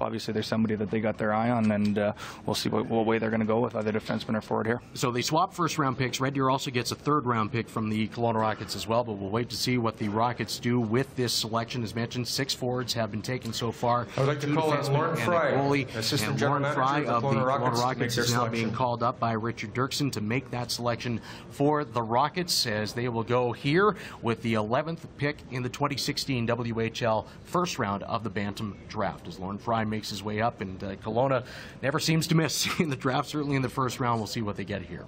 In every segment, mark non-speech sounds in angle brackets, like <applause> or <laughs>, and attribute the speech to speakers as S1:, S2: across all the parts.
S1: Obviously, there's somebody that they got their eye on, and uh, we'll see what, what way they're going to go with either defenseman or forward here.
S2: So they swap first round picks. Red Deer also gets a third round pick from the Kelowna Rockets as well, but we'll wait to see what the Rockets do with this selection. As mentioned, six forwards have been taken so far.
S3: I would like to call on
S2: defensemen Lorne
S3: Frey,
S2: goalie.
S3: Assistant
S2: and
S3: General
S2: Lorne
S3: Manager
S2: Frey
S3: of the Kelowna
S2: Kelowna
S3: Rockets,
S2: Rockets,
S3: to make
S2: is now being called up by Richard Doerksen to make that selection for the Rockets as they will go here with the 11th pick in the 2016 WHL first round of the Bantam draft as Lorne Frey makes his way up and uh, Kelowna never seems to miss <laughs> in the draft, certainly in the first round. We'll see what they get here.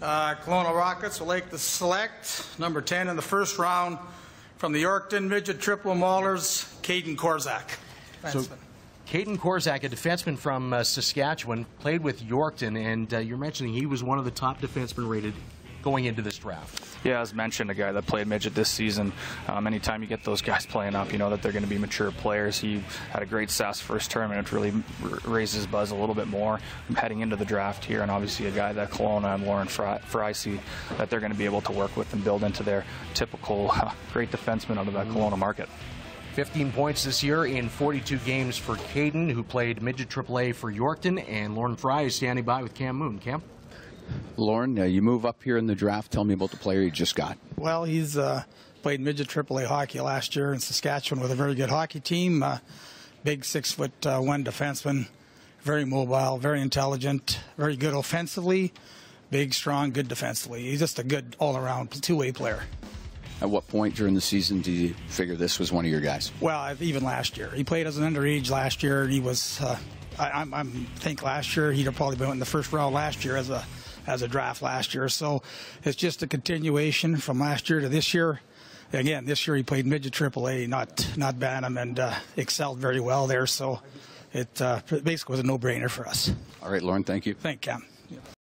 S4: Uh, Kelowna Rockets will like the select number 10 in the first round from the Yorkton Midget Triple Maulers, Kaeden Korczak.
S2: So. Kaeden Korczak, a defenseman from uh, Saskatchewan, played with Yorkton, and uh, you're mentioning he was one of the top defensemen rated going into this draft.
S1: Yeah, as mentioned, a guy that played midget this season. Um, anytime you get those guys playing up, you know that they're going to be mature players. He had a great Sask First tournament, which really r- raised buzz a little bit more heading into the draft here. And obviously, a guy that Kelowna and Lorne Frey, Frey see that they're going to be able to work with and build into their typical uh, great defenseman out of that Kelowna market.
S2: 15 points this year in 42 games for Kaeden, who played midget AAA for Yorkton, and Lorne Frey is standing by with Cam Moon. Cam?
S5: Lorne, uh, you move up here in the draft. Tell me about the player you just got.
S4: Well, he's uh, played midget AAA hockey last year in Saskatchewan with a very good hockey team. Uh, big six foot uh, one defenseman, very mobile, very intelligent, very good offensively, big, strong, good defensively. He's just a good all around two way player.
S5: At what point during the season did you figure this was one of your guys?
S4: Well, even last year, he played as an underage last year. He was, uh, I, I'm think last year he'd have probably been in the first round last year as a as a draft last year. So it's just a continuation from last year to this year. Again, this year he played midget AAA, not not Bantam, and uh, excelled very well there. So it uh, basically was a no brainer for us.
S5: All right, Lorne, thank you.
S4: Thank Cam.